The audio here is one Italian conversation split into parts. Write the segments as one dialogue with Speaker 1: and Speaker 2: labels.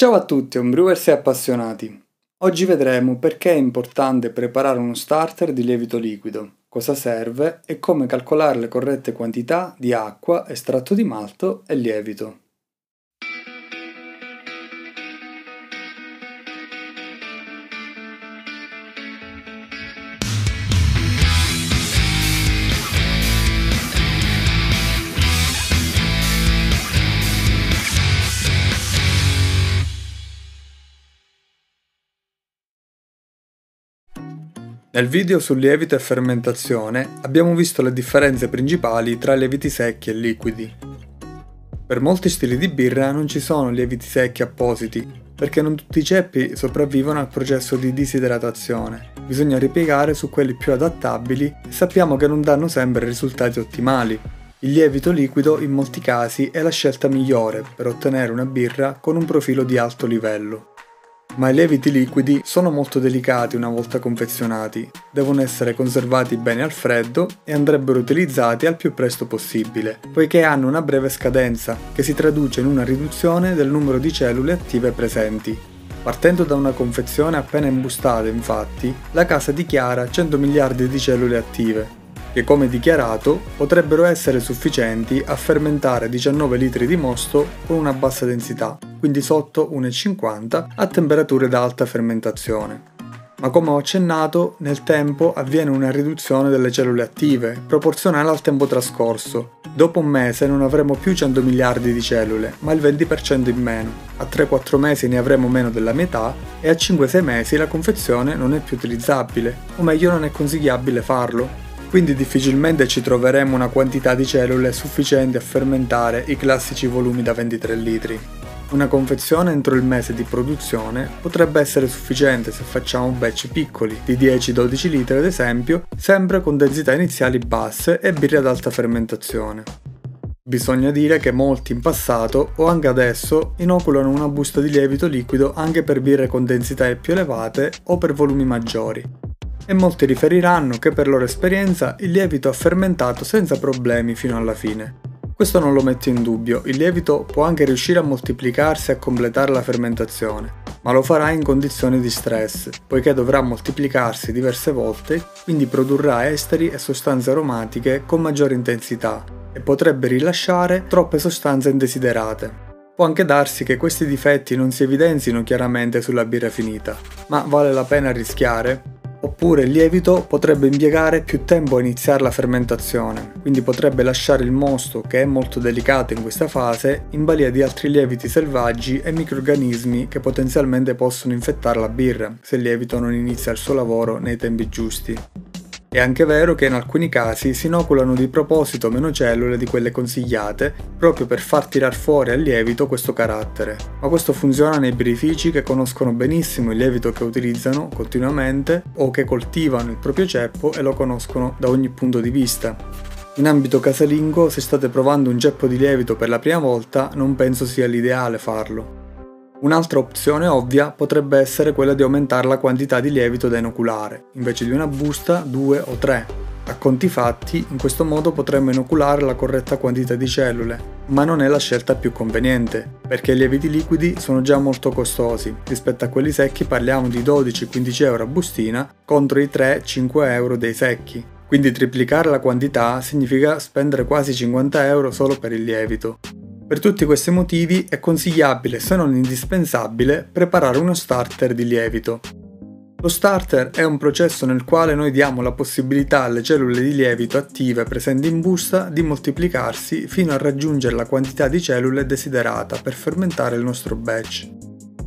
Speaker 1: Ciao a tutti, homebrewers e appassionati. Oggi vedremo perché è importante preparare uno starter di lievito liquido, cosa serve e come calcolare le corrette quantità di acqua, estratto di malto e lievito. Nel video sul lievito e fermentazione abbiamo visto le differenze principali tra lieviti secchi e liquidi. Per molti stili di birra non ci sono lieviti secchi appositi, perché non tutti i ceppi sopravvivono al processo di disidratazione. Bisogna ripiegare su quelli più adattabili e sappiamo che non danno sempre risultati ottimali. Il lievito liquido in molti casi è la scelta migliore per ottenere una birra con un profilo di alto livello ma i lieviti liquidi sono molto delicati una volta confezionati, devono essere conservati bene al freddo e andrebbero utilizzati al più presto possibile, poiché hanno una breve scadenza, che si traduce in una riduzione del numero di cellule attive presenti. Partendo da una confezione appena imbustata, infatti, la casa dichiara 100 miliardi di cellule attive, che come dichiarato potrebbero essere sufficienti a fermentare 19 litri di mosto con una bassa densità, quindi sotto 1,50 a temperature da alta fermentazione. Ma come ho accennato, nel tempo avviene una riduzione delle cellule attive, proporzionale al tempo trascorso. Dopo un mese non avremo più 100 miliardi di cellule, ma il 20% in meno. A 3-4 mesi ne avremo meno della metà e a 5-6 mesi la confezione non è più utilizzabile, o meglio non è consigliabile farlo, quindi difficilmente ci troveremo una quantità di cellule sufficiente a fermentare i classici volumi da 23 litri. Una confezione entro il mese di produzione potrebbe essere sufficiente se facciamo batch piccoli, di 10-12 litri ad esempio, sempre con densità iniziali basse e birre ad alta fermentazione. Bisogna dire che molti in passato o anche adesso inoculano una busta di lievito liquido anche per birre con densità più elevate o per volumi maggiori, e molti riferiranno che per loro esperienza il lievito ha fermentato senza problemi fino alla fine. Questo non lo metto in dubbio, il lievito può anche riuscire a moltiplicarsi e a completare la fermentazione, ma lo farà in condizioni di stress, poiché dovrà moltiplicarsi diverse volte, quindi produrrà esteri e sostanze aromatiche con maggiore intensità e potrebbe rilasciare troppe sostanze indesiderate. Può anche darsi che questi difetti non si evidenzino chiaramente sulla birra finita, ma vale la pena rischiare? Oppure il lievito potrebbe impiegare più tempo a iniziare la fermentazione, quindi potrebbe lasciare il mosto, che è molto delicato in questa fase, in balia di altri lieviti selvaggi e microrganismi che potenzialmente possono infettare la birra se il lievito non inizia il suo lavoro nei tempi giusti. È anche vero che in alcuni casi si inoculano di proposito meno cellule di quelle consigliate proprio per far tirar fuori al lievito questo carattere, ma questo funziona nei birrifici che conoscono benissimo il lievito che utilizzano continuamente o che coltivano il proprio ceppo e lo conoscono da ogni punto di vista. In ambito casalingo, se state provando un ceppo di lievito per la prima volta, non penso sia l'ideale farlo. Un'altra opzione ovvia potrebbe essere quella di aumentare la quantità di lievito da inoculare, invece di una busta, due o tre. A conti fatti, in questo modo potremmo inoculare la corretta quantità di cellule, ma non è la scelta più conveniente, perché i lieviti liquidi sono già molto costosi, rispetto a quelli secchi parliamo di 12-15 euro a bustina contro i 3-5 euro dei secchi. Quindi triplicare la quantità significa spendere quasi 50 euro solo per il lievito. Per tutti questi motivi è consigliabile, se non indispensabile, preparare uno starter di lievito. Lo starter è un processo nel quale noi diamo la possibilità alle cellule di lievito attive presenti in busta di moltiplicarsi fino a raggiungere la quantità di cellule desiderata per fermentare il nostro batch.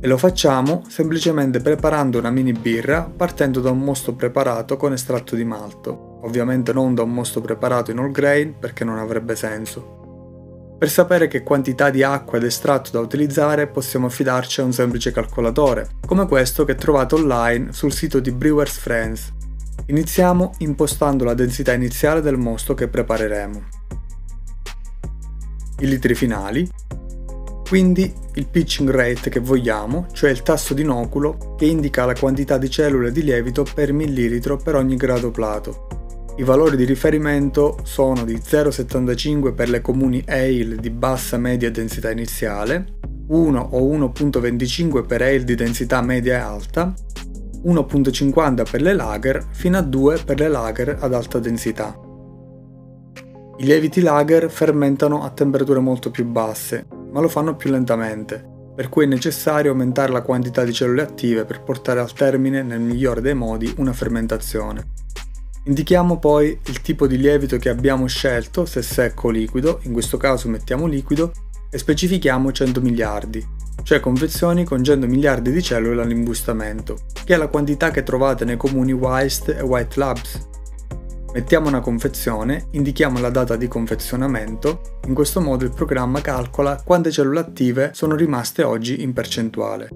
Speaker 1: E lo facciamo semplicemente preparando una mini birra partendo da un mosto preparato con estratto di malto. Ovviamente non da un mosto preparato in all grain perché non avrebbe senso. Per sapere che quantità di acqua ed estratto da utilizzare possiamo affidarci a un semplice calcolatore, come questo che trovate online sul sito di Brewers Friends. Iniziamo impostando la densità iniziale del mosto che prepareremo. I litri finali, quindi il pitching rate che vogliamo, cioè il tasso di inoculo che indica la quantità di cellule di lievito per millilitro per ogni grado plato. I valori di riferimento sono di 0,75 per le comuni ale di bassa media densità iniziale, 1 o 1.25 per ale di densità media e alta, 1.50 per le lager fino a 2 per le lager ad alta densità. I lieviti lager fermentano a temperature molto più basse, ma lo fanno più lentamente, per cui è necessario aumentare la quantità di cellule attive per portare al termine nel migliore dei modi una fermentazione. Indichiamo poi il tipo di lievito che abbiamo scelto, se secco o liquido, in questo caso mettiamo liquido, e specifichiamo 100 miliardi, cioè confezioni con 100 miliardi di cellule all'imbustamento, che è la quantità che trovate nei comuni Weist e White Labs. Mettiamo una confezione, indichiamo la data di confezionamento, in questo modo il programma calcola quante cellule attive sono rimaste oggi in percentuale.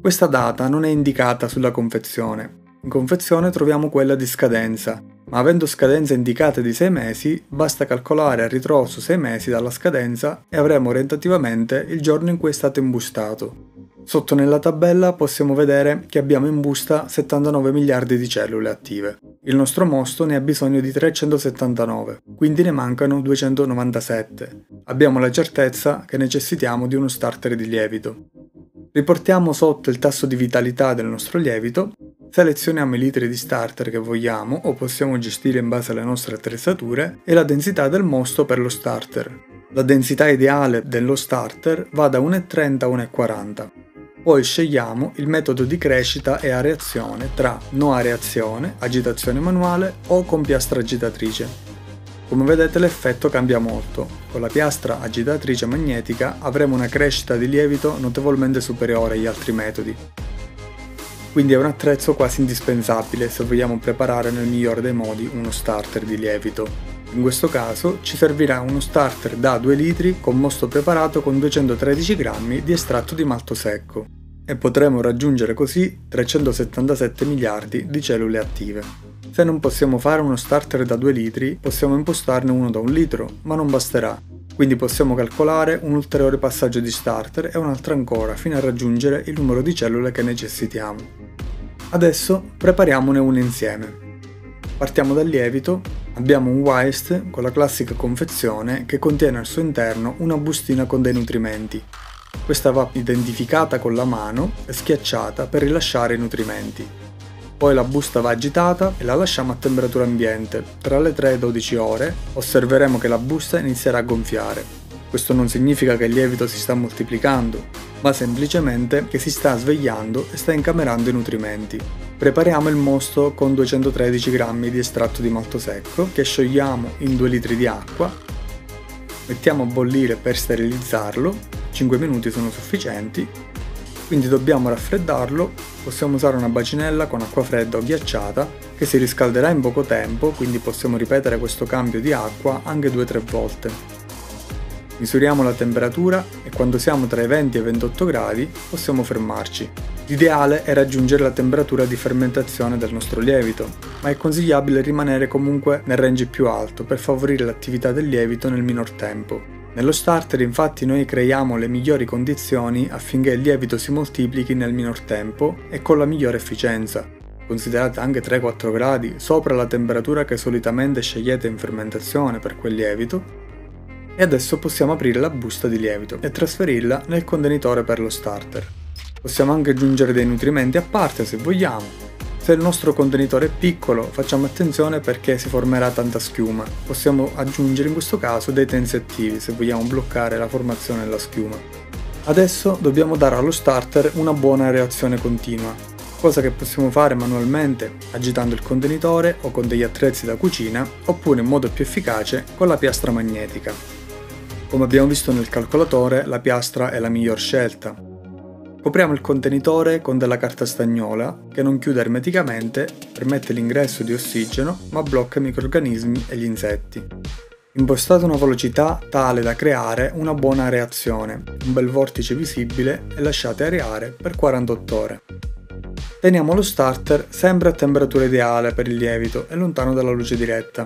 Speaker 1: Questa data non è indicata sulla confezione. In confezione troviamo quella di scadenza, ma avendo scadenze indicate di 6 mesi, basta calcolare a ritroso 6 mesi dalla scadenza e avremo orientativamente il giorno in cui è stato imbustato. Sotto nella tabella possiamo vedere che abbiamo in busta 79 miliardi di cellule attive. Il nostro mosto ne ha bisogno di 379, quindi ne mancano 297. Abbiamo la certezza che necessitiamo di uno starter di lievito. Riportiamo sotto il tasso di vitalità del nostro lievito Selezioniamo i litri di starter che vogliamo o possiamo gestire in base alle nostre attrezzature e la densità del mosto per lo starter. La densità ideale dello starter va da 1,30 a 1,40. Poi scegliamo il metodo di crescita e areazione tra no areazione, agitazione manuale o con piastra agitatrice. Come vedete l'effetto cambia molto. Con la piastra agitatrice magnetica avremo una crescita di lievito notevolmente superiore agli altri metodi quindi è un attrezzo quasi indispensabile se vogliamo preparare nel migliore dei modi uno starter di lievito. In questo caso ci servirà uno starter da 2 litri con mosto preparato con 213 g di estratto di malto secco e potremo raggiungere così 377 miliardi di cellule attive. Se non possiamo fare uno starter da 2 litri, possiamo impostarne uno da 1 litro, ma non basterà, quindi possiamo calcolare un ulteriore passaggio di starter e un altro ancora fino a raggiungere il numero di cellule che necessitiamo. Adesso prepariamone una insieme. Partiamo dal lievito, abbiamo un Weist con la classica confezione che contiene al suo interno una bustina con dei nutrimenti. Questa va identificata con la mano e schiacciata per rilasciare i nutrimenti. Poi la busta va agitata e la lasciamo a temperatura ambiente. Tra le 3 e 12 ore osserveremo che la busta inizierà a gonfiare. Questo non significa che il lievito si sta moltiplicando, ma semplicemente che si sta svegliando e sta incamerando i nutrimenti. Prepariamo il mosto con 213 g di estratto di malto secco che sciogliamo in 2 litri di acqua, mettiamo a bollire per sterilizzarlo, 5 minuti sono sufficienti, quindi dobbiamo raffreddarlo, possiamo usare una bacinella con acqua fredda o ghiacciata che si riscalderà in poco tempo, quindi possiamo ripetere questo cambio di acqua anche 2-3 volte. Misuriamo la temperatura e quando siamo tra i 20 e i 28 gradi possiamo fermarci. L'ideale è raggiungere la temperatura di fermentazione del nostro lievito, ma è consigliabile rimanere comunque nel range più alto per favorire l'attività del lievito nel minor tempo. Nello starter infatti noi creiamo le migliori condizioni affinché il lievito si moltiplichi nel minor tempo e con la migliore efficienza. Considerate anche 3-4 gradi sopra la temperatura che solitamente scegliete in fermentazione per quel lievito e adesso possiamo aprire la busta di lievito e trasferirla nel contenitore per lo starter. Possiamo anche aggiungere dei nutrimenti a parte se vogliamo. Se il nostro contenitore è piccolo facciamo attenzione perché si formerà tanta schiuma. Possiamo aggiungere in questo caso dei tensi attivi se vogliamo bloccare la formazione della schiuma. Adesso dobbiamo dare allo starter una buona reazione continua, cosa che possiamo fare manualmente agitando il contenitore o con degli attrezzi da cucina oppure in modo più efficace con la piastra magnetica. Come abbiamo visto nel calcolatore, la piastra è la miglior scelta. Copriamo il contenitore con della carta stagnola che non chiude ermeticamente, permette l'ingresso di ossigeno ma blocca i microrganismi e gli insetti. Impostate una velocità tale da creare una buona reazione, un bel vortice visibile e lasciate areare per 48 ore. Teniamo lo starter sempre a temperatura ideale per il lievito e lontano dalla luce diretta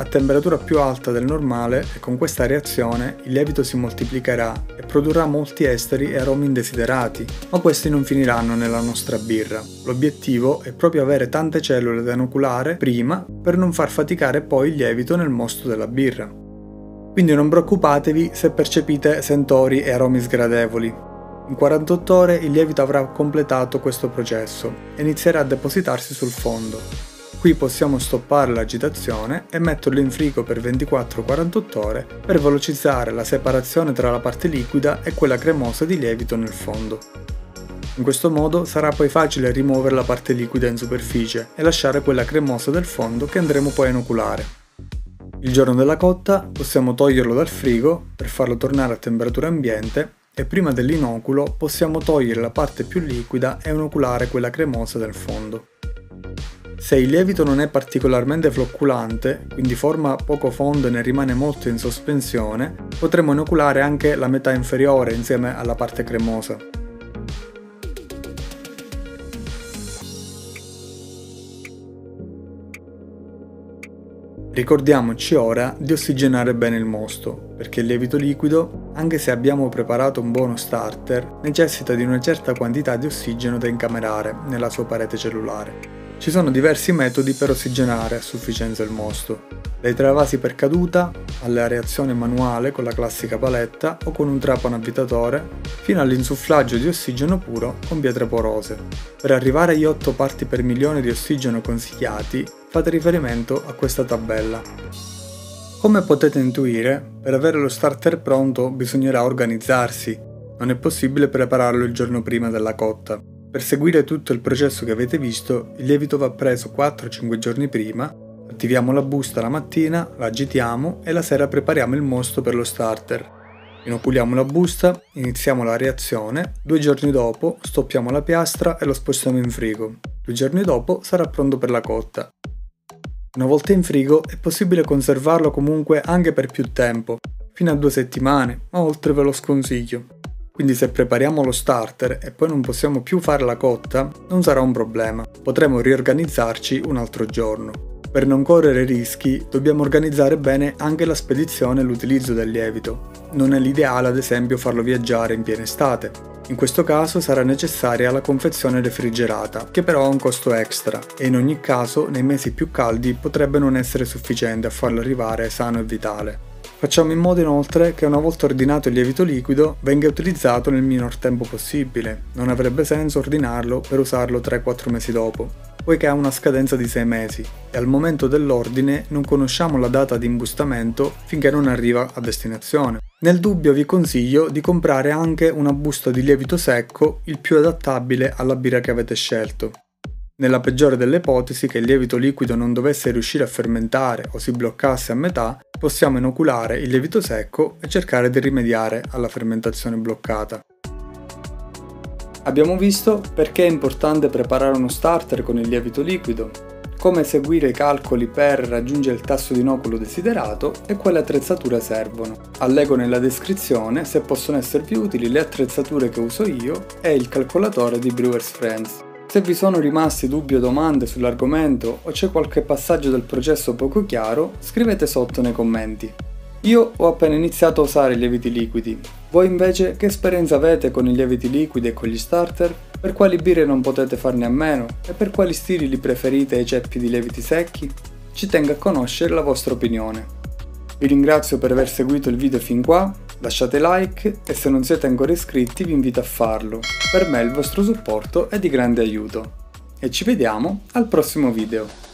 Speaker 1: a temperatura più alta del normale e con questa reazione il lievito si moltiplicherà e produrrà molti esteri e aromi indesiderati, ma questi non finiranno nella nostra birra. L'obiettivo è proprio avere tante cellule da inoculare prima per non far faticare poi il lievito nel mosto della birra. quindi non preoccupatevi se percepite sentori e aromi sgradevoli. In 48 ore il lievito avrà completato questo processo e inizierà a depositarsi sul fondo. Qui possiamo stoppare l'agitazione e metterlo in frigo per 24-48 ore per velocizzare la separazione tra la parte liquida e quella cremosa di lievito nel fondo. In questo modo sarà poi facile rimuovere la parte liquida in superficie e lasciare quella cremosa del fondo che andremo poi a inoculare. Il giorno della cotta possiamo toglierlo dal frigo per farlo tornare a temperatura ambiente e prima dell'inoculo possiamo togliere la parte più liquida e inoculare quella cremosa del fondo. Se il lievito non è particolarmente flocculante, quindi forma poco fondo e ne rimane molto in sospensione, potremo inoculare anche la metà inferiore insieme alla parte cremosa. Ricordiamoci ora di ossigenare bene il mosto, perché il lievito liquido, anche se abbiamo preparato un buono starter, necessita di una certa quantità di ossigeno da incamerare nella sua parete cellulare. Ci sono diversi metodi per ossigenare a sufficienza il mosto, dai travasi per caduta, alla reazione manuale con la classica paletta o con un trapano avvitatore, fino all'insufflaggio di ossigeno puro con pietre porose. Per arrivare agli 8 parti per milione di ossigeno consigliati, fate riferimento a questa tabella. Come potete intuire, per avere lo starter pronto bisognerà organizzarsi, non è possibile prepararlo il giorno prima della cotta. Per seguire tutto il processo che avete visto, il lievito va preso 4-5 giorni prima, attiviamo la busta la mattina, la agitiamo e la sera prepariamo il mosto per lo starter. Inoculiamo la busta, iniziamo la reazione, due giorni dopo stoppiamo la piastra e lo spostiamo in frigo. Due giorni dopo sarà pronto per la cotta. Una volta in frigo è possibile conservarlo comunque anche per più tempo, fino a due settimane, ma oltre ve lo sconsiglio. Quindi se prepariamo lo starter e poi non possiamo più fare la cotta, non sarà un problema, potremo riorganizzarci un altro giorno. Per non correre rischi, dobbiamo organizzare bene anche la spedizione e l'utilizzo del lievito. Non è l'ideale ad esempio farlo viaggiare in piena estate. In questo caso sarà necessaria la confezione refrigerata, che però ha un costo extra e in ogni caso nei mesi più caldi potrebbe non essere sufficiente a farlo arrivare sano e vitale. Facciamo in modo inoltre che una volta ordinato il lievito liquido venga utilizzato nel minor tempo possibile, non avrebbe senso ordinarlo per usarlo 3-4 mesi dopo, poiché ha una scadenza di 6 mesi e al momento dell'ordine non conosciamo la data di imbustamento finché non arriva a destinazione. Nel dubbio vi consiglio di comprare anche una busta di lievito secco il più adattabile alla birra che avete scelto. Nella peggiore delle ipotesi che il lievito liquido non dovesse riuscire a fermentare o si bloccasse a metà, possiamo inoculare il lievito secco e cercare di rimediare alla fermentazione bloccata. Abbiamo visto perché è importante preparare uno starter con il lievito liquido, come eseguire i calcoli per raggiungere il tasso di inoculo desiderato e quale attrezzature servono. Allego nella descrizione se possono esservi utili le attrezzature che uso io e il calcolatore di Brewers Friends. Se vi sono rimasti dubbi o domande sull'argomento o c'è qualche passaggio del processo poco chiaro, scrivete sotto nei commenti. Io ho appena iniziato a usare i lieviti liquidi. Voi invece che esperienza avete con i lieviti liquidi e con gli starter? Per quali birre non potete farne a meno? E per quali stili li preferite ai ceppi di lieviti secchi? Ci tengo a conoscere la vostra opinione. Vi ringrazio per aver seguito il video fin qua lasciate like e se non siete ancora iscritti vi invito a farlo, per me il vostro supporto è di grande aiuto. E ci vediamo al prossimo video.